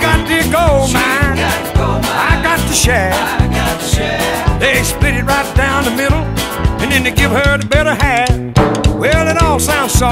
Got the gold mine. I got the share. They split it right down the middle, and then they give her the better half. Well, it all sounds so.